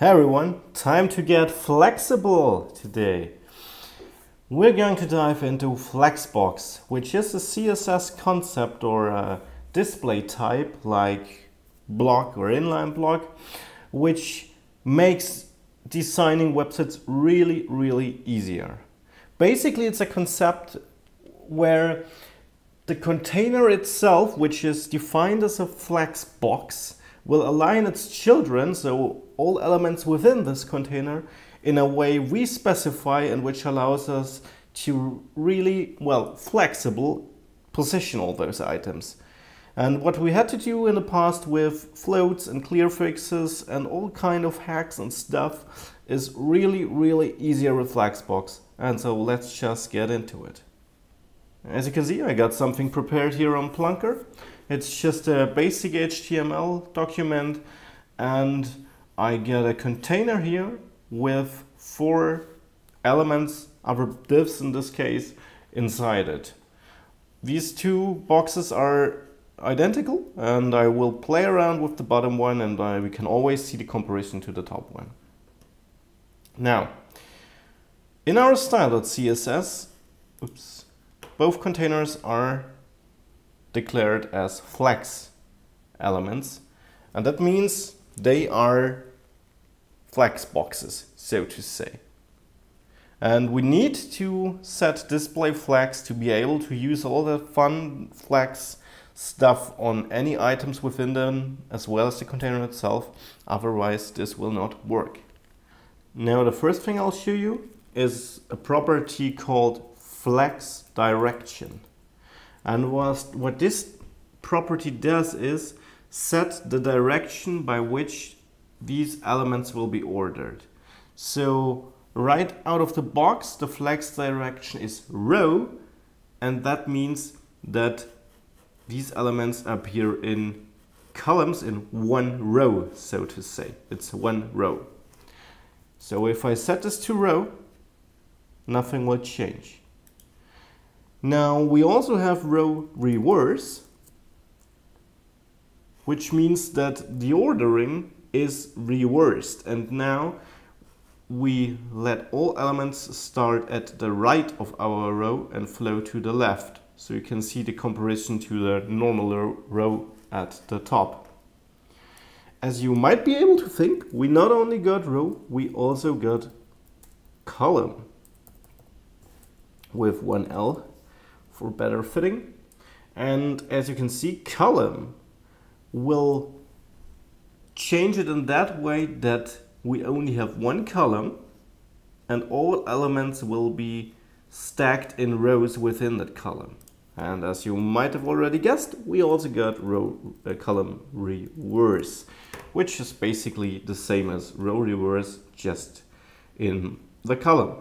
Hey everyone, time to get flexible today. We're going to dive into Flexbox, which is a CSS concept or a display type like block or inline block, which makes designing websites really, really easier. Basically, it's a concept where the container itself, which is defined as a flex box, will align its children, so all elements within this container, in a way we specify and which allows us to really, well, flexible position all those items. And what we had to do in the past with floats and clear fixes and all kind of hacks and stuff is really, really easier with Flexbox. And so let's just get into it. As you can see, I got something prepared here on Plunker. It's just a basic HTML document and I get a container here with four elements, other divs in this case, inside it. These two boxes are identical and I will play around with the bottom one and uh, we can always see the comparison to the top one. Now, in our style.css, oops, both containers are declared as flex elements. And that means they are flex boxes, so to say. And we need to set display flex to be able to use all the fun flex stuff on any items within them as well as the container itself. Otherwise, this will not work. Now, the first thing I'll show you is a property called flex direction. And what this property does is set the direction by which these elements will be ordered. So right out of the box, the flex direction is row, and that means that these elements appear in columns in one row, so to say. It's one row. So if I set this to row, nothing will change. Now we also have row reverse, which means that the ordering is reversed. And now we let all elements start at the right of our row and flow to the left. So you can see the comparison to the normal row at the top. As you might be able to think, we not only got row, we also got column with one L for better fitting. And as you can see, column will change it in that way that we only have one column and all elements will be stacked in rows within that column. And as you might have already guessed, we also got row uh, column reverse, which is basically the same as row reverse just in the column.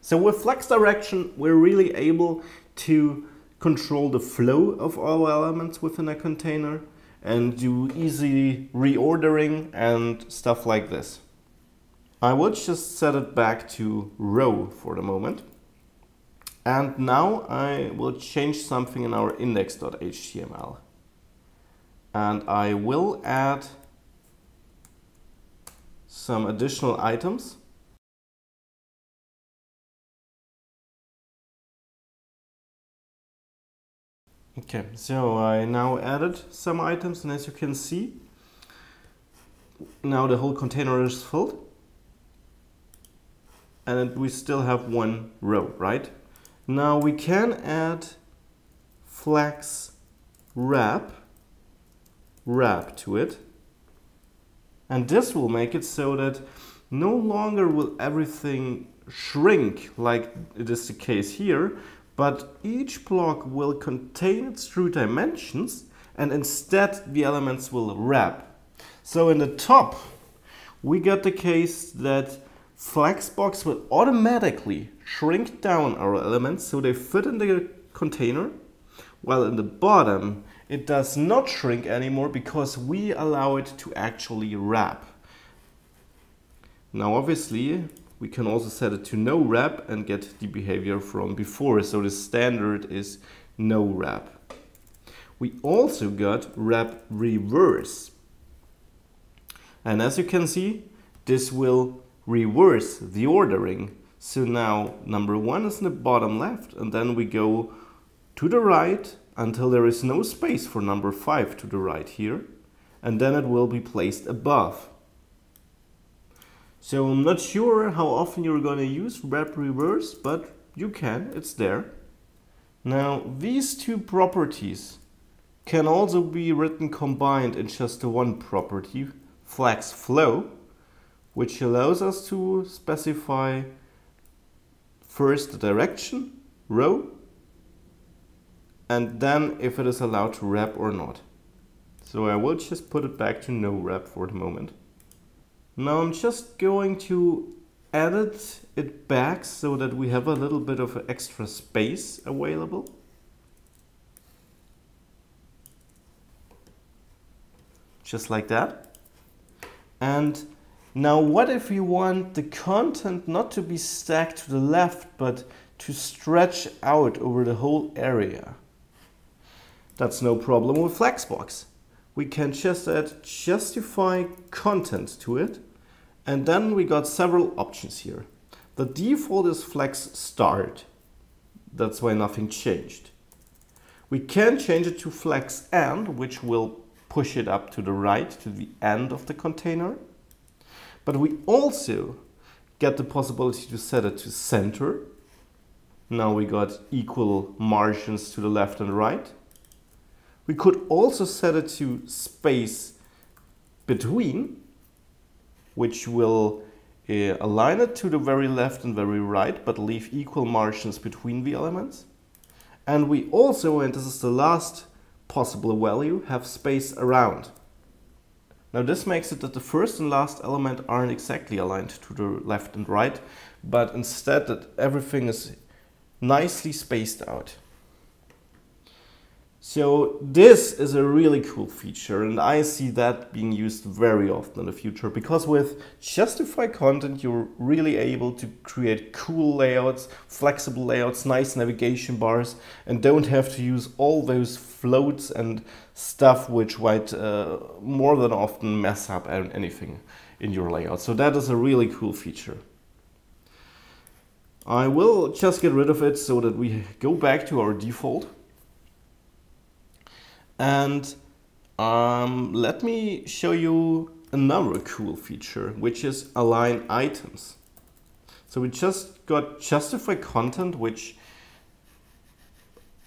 So with flex direction, we're really able to control the flow of all elements within a container and do easy reordering and stuff like this. I will just set it back to row for the moment. And now I will change something in our index.html. And I will add some additional items. Okay, so I now added some items and as you can see, now the whole container is filled. And we still have one row, right? Now we can add flex wrap, wrap to it. And this will make it so that no longer will everything shrink like it is the case here, but each block will contain its true dimensions and instead the elements will wrap. So in the top, we get the case that Flexbox will automatically shrink down our elements so they fit in the container, while in the bottom, it does not shrink anymore because we allow it to actually wrap. Now obviously, we can also set it to no wrap and get the behavior from before. So the standard is no wrap. We also got wrap reverse. And as you can see, this will reverse the ordering. So now number one is in the bottom left and then we go to the right until there is no space for number five to the right here. And then it will be placed above. So I'm not sure how often you're going to use wrap reverse, but you can, it's there. Now these two properties can also be written combined in just one property, flex flow, which allows us to specify first the direction, row, and then if it is allowed to wrap or not. So I will just put it back to no wrap for the moment. Now I'm just going to edit it back so that we have a little bit of extra space available. Just like that. And now what if we want the content not to be stacked to the left, but to stretch out over the whole area? That's no problem with Flexbox. We can just add justify content to it and then we got several options here. The default is flex start. That's why nothing changed. We can change it to flex end, which will push it up to the right to the end of the container. But we also get the possibility to set it to center. Now we got equal margins to the left and right. We could also set it to space between which will uh, align it to the very left and very right, but leave equal margins between the elements. And we also, and this is the last possible value, have space around. Now this makes it that the first and last element aren't exactly aligned to the left and right, but instead that everything is nicely spaced out. So this is a really cool feature and I see that being used very often in the future because with Justify content you're really able to create cool layouts, flexible layouts, nice navigation bars and don't have to use all those floats and stuff which might uh, more than often mess up anything in your layout. So that is a really cool feature. I will just get rid of it so that we go back to our default and um, let me show you another cool feature, which is align items. So we just got justify content, which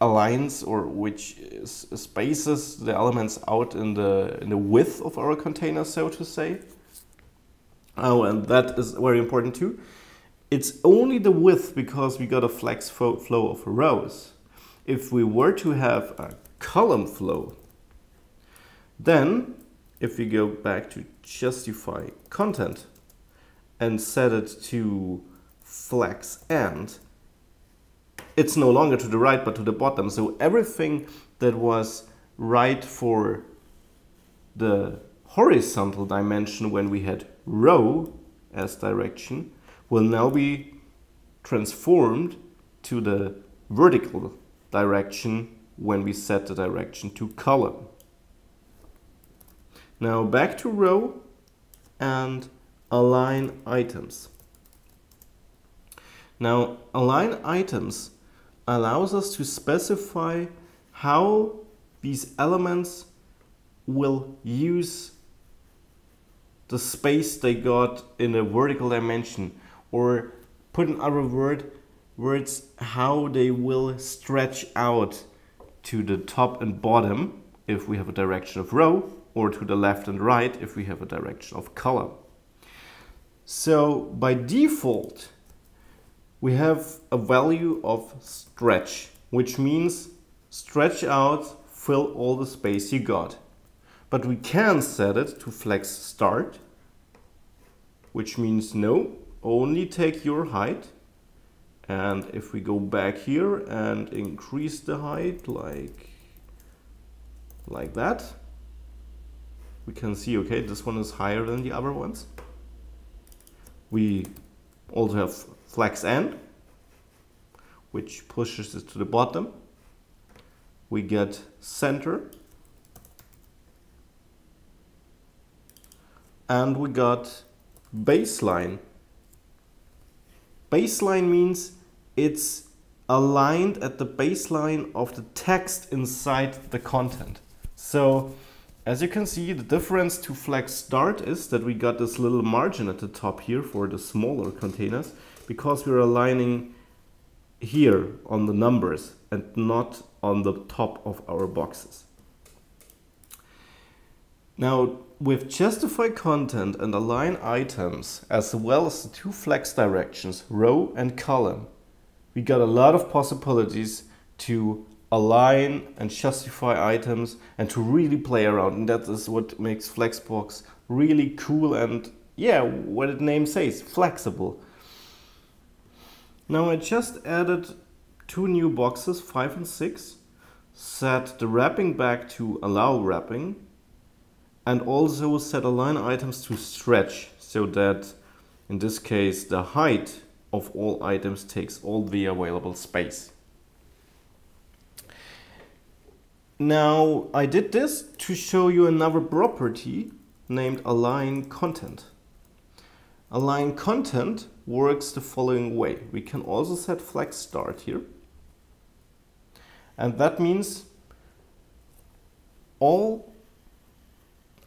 aligns or which spaces the elements out in the in the width of our container, so to say. Oh, and that is very important too. It's only the width because we got a flex flow of rows. If we were to have a column flow. Then, if we go back to justify content and set it to flex end, it's no longer to the right but to the bottom. So everything that was right for the horizontal dimension when we had row as direction will now be transformed to the vertical direction when we set the direction to column. Now back to row and align items. Now align items allows us to specify how these elements will use the space they got in a vertical dimension or put in other word, words how they will stretch out to the top and bottom if we have a direction of row or to the left and right if we have a direction of column. So by default, we have a value of stretch, which means stretch out, fill all the space you got. But we can set it to flex start, which means no, only take your height and if we go back here and increase the height like like that we can see okay this one is higher than the other ones. We also have flex end which pushes it to the bottom. We get center. And we got baseline. Baseline means it's aligned at the baseline of the text inside the content. So as you can see, the difference to Flex Start is that we got this little margin at the top here for the smaller containers because we're aligning here on the numbers and not on the top of our boxes. Now, with justify content and align items, as well as the two flex directions, row and column, we got a lot of possibilities to align and justify items and to really play around. And that is what makes Flexbox really cool and yeah, what the name says, flexible. Now I just added two new boxes, 5 and 6, set the wrapping back to allow wrapping and also set align items to stretch so that in this case the height of all items takes all the available space. Now I did this to show you another property named align content. Align content works the following way. We can also set flex start here. And that means all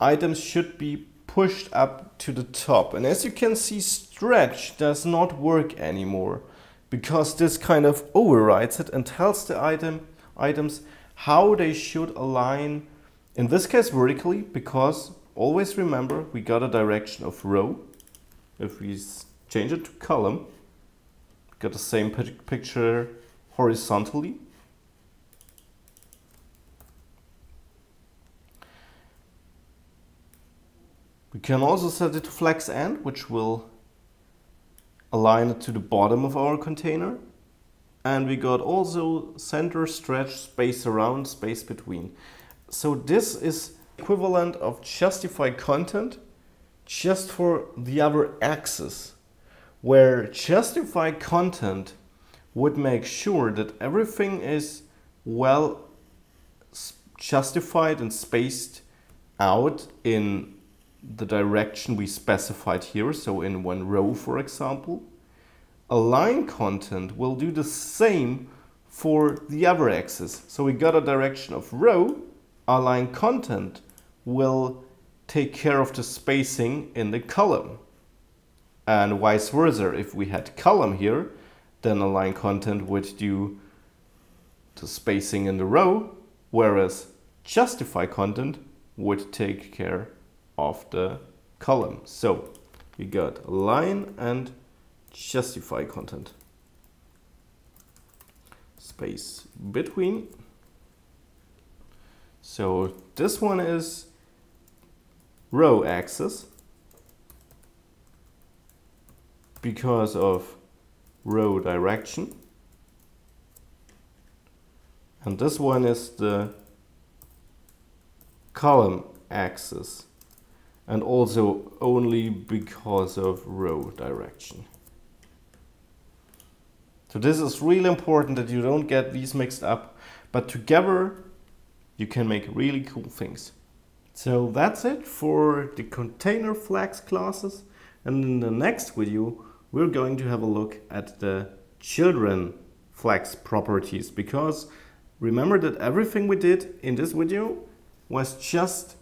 items should be pushed up to the top. And as you can see, stretch does not work anymore because this kind of overrides it and tells the item items how they should align, in this case vertically, because always remember we got a direction of row. If we change it to column, got the same picture horizontally. Can also set it to flex end, which will align it to the bottom of our container. And we got also center stretch space around space between. So this is equivalent of justify content just for the other axis where justify content would make sure that everything is well justified and spaced out in the direction we specified here so in one row for example align content will do the same for the other axis. So we got a direction of row, align content will take care of the spacing in the column. And vice versa, if we had column here, then align content would do the spacing in the row, whereas justify content would take care of the column. So we got line and justify content. Space between. So this one is row axis because of row direction. And this one is the column axis and also only because of row direction. So this is really important that you don't get these mixed up, but together you can make really cool things. So that's it for the container flex classes. And in the next video, we're going to have a look at the children flex properties because remember that everything we did in this video was just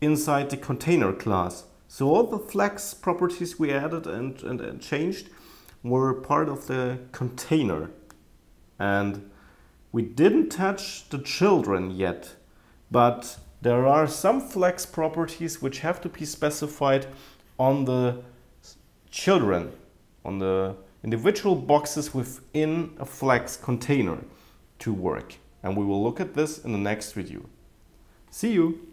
inside the container class. So all the flex properties we added and, and, and changed were part of the container. And we didn't touch the children yet, but there are some flex properties which have to be specified on the children, on the individual boxes within a flex container to work. And we will look at this in the next video. See you!